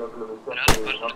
Raz, masz markatory,